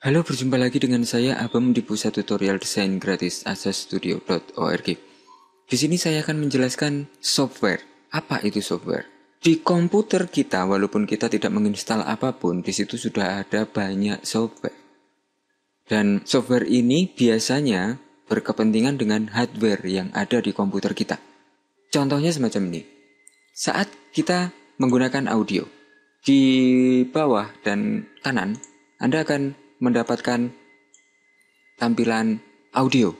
Halo, berjumpa lagi dengan saya Abam di pusat tutorial desain gratis asastudio.org. Di sini saya akan menjelaskan software. Apa itu software? Di komputer kita, walaupun kita tidak menginstal apa pun, di situ sudah ada banyak software. Dan software ini biasanya berkepentingan dengan hardware yang ada di komputer kita. Contohnya semacam ini. Saat kita menggunakan audio, di bawah dan kanan, Anda akan mendapatkan tampilan audio.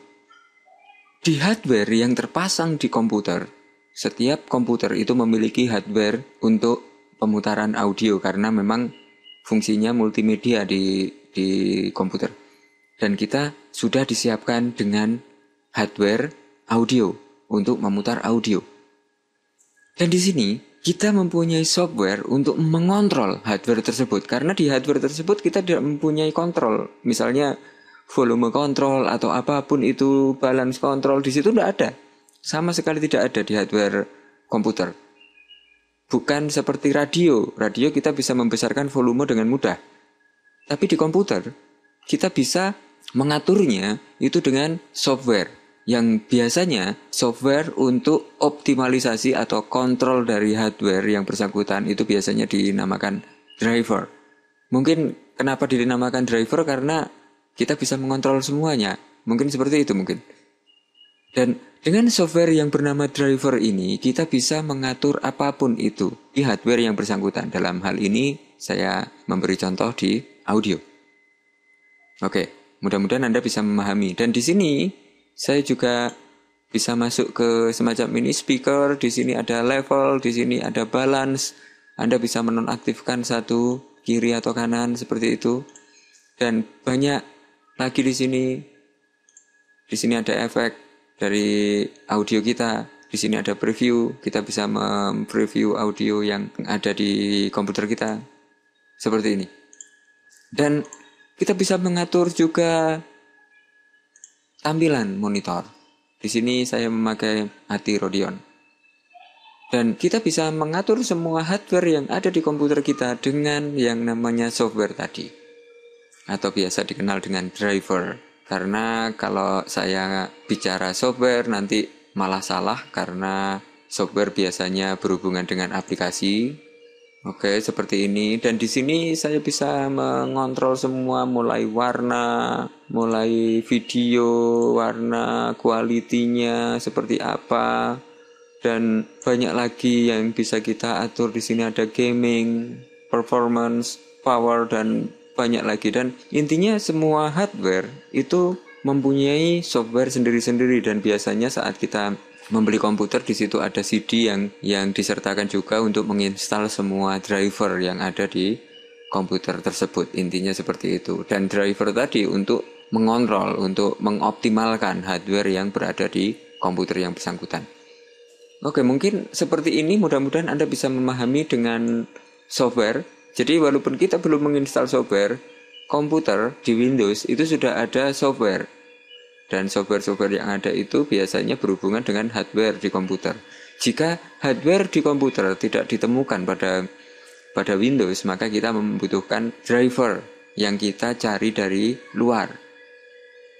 Di hardware yang terpasang di komputer, setiap komputer itu memiliki hardware untuk pemutaran audio karena memang fungsinya multimedia di di komputer. Dan kita sudah disiapkan dengan hardware audio untuk memutar audio. Dan di sini kita mempunyai software untuk mengontrol hardware tersebut. Karena di hardware tersebut kita tidak mempunyai kontrol. Misalnya volume kontrol atau apa pun itu balance kontrol di situ tidak ada. Sama sekali tidak ada di hardware komputer. Bukan seperti radio. Radio kita bisa membesarkan volume dengan mudah. Tapi di komputer kita bisa mengaturnya itu dengan software yang biasanya software untuk optimalisasi atau kontrol dari hardware yang bersangkutan itu biasanya dinamakan driver. Mungkin kenapa dinamakan driver karena kita bisa mengontrol semuanya. Mungkin seperti itu mungkin. Dan dengan software yang bernama driver ini kita bisa mengatur apa pun itu di hardware yang bersangkutan. Dalam hal ini saya memberi contoh di audio. Oke, mudah-mudahan Anda bisa memahami. Dan di sini saya juga bisa masuk ke semacam mini speaker. Di sini ada level, di sini ada balance. Anda bisa menonaktifkan satu kiri atau kanan seperti itu. Dan banyak lagi di sini. Di sini ada efek dari audio kita. Di sini ada preview. Kita bisa mempreview audio yang ada di komputer kita. Seperti ini. Dan kita bisa mengatur juga tampilan monitor. Di sini saya memakai hati Rodion. Dan kita bisa mengatur semua hardware yang ada di komputer kita dengan yang namanya software tadi. Atau biasa dikenal dengan driver. Karena kalau saya bicara software nanti malah salah karena software biasanya berhubungan dengan aplikasi Oke, seperti ini. Dan di sini saya bisa mengontrol semua mulai warna, mulai video, warna, kualitinya seperti apa. Dan banyak lagi yang bisa kita atur di sini ada gaming, performance, power dan banyak lagi dan intinya semua hardware itu mempunyai software sendiri-sendiri dan biasanya saat kita membeli komputer di situ ada CD yang yang disertakan juga untuk menginstal semua driver yang ada di komputer tersebut. Intinya seperti itu. Dan driver tadi untuk mengontrol, untuk mengoptimalkan hardware yang berada di komputer yang bersangkutan. Oke, mungkin seperti ini mudah-mudahan Anda bisa memahami dengan software. Jadi walaupun kita belum menginstal software, komputer di Windows itu sudah ada software dan software-software yang ada itu biasanya berhubungan dengan hardware di komputer. Jika hardware di komputer tidak ditemukan pada pada Windows, maka kita membutuhkan driver yang kita cari dari luar.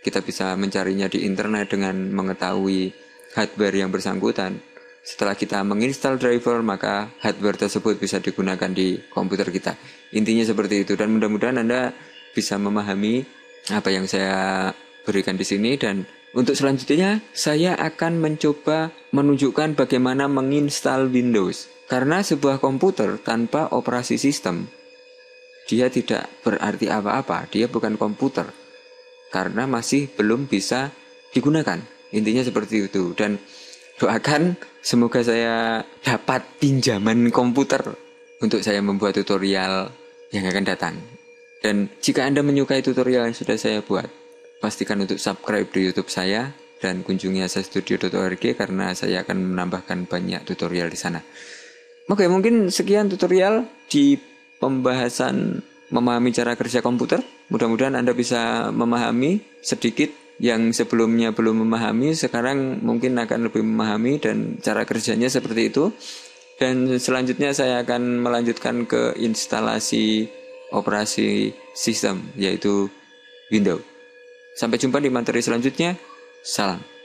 Kita bisa mencarinya di internet dengan mengetahui hardware yang bersangkutan. Setelah kita menginstal driver, maka hardware tersebut bisa digunakan di komputer kita. Intinya seperti itu dan mudah-mudahan Anda bisa memahami apa yang saya berikan di sini dan untuk selanjutnya saya akan mencoba menunjukkan bagaimana menginstal Windows. Karena sebuah komputer tanpa operasi sistem dia tidak berarti apa-apa, dia bukan komputer. Karena masih belum bisa digunakan. Intinya seperti itu dan doakan semoga saya dapat pinjaman komputer untuk saya membuat tutorial yang akan datang. Dan jika Anda menyukai tutorial yang sudah saya buat, Pastikan untuk subscribe di YouTube saya dan kunjungi asastudio.org karena saya akan menambahkan banyak tutorial di sana. Oke, mungkin sekian tutorial di pembahasan memahami cara kerja komputer. Mudah-mudahan Anda bisa memahami sedikit yang sebelumnya belum memahami, sekarang mungkin akan lebih memahami dan cara kerjanya seperti itu. Dan selanjutnya saya akan melanjutkan ke instalasi operasi sistem, yaitu window. Sampai jumpa di materi selanjutnya. Salam.